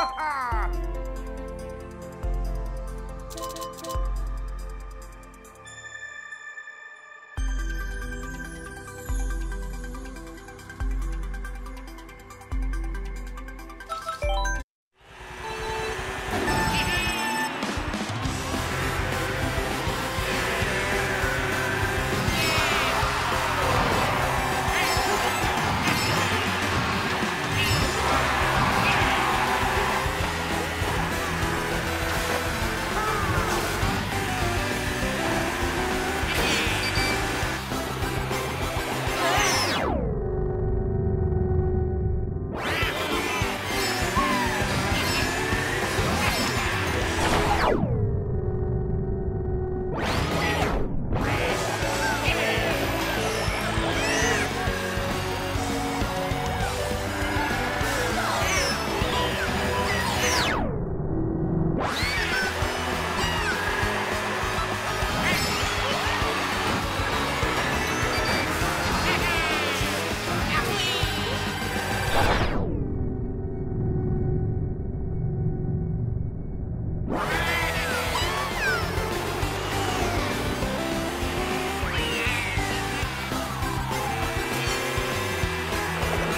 ha ha!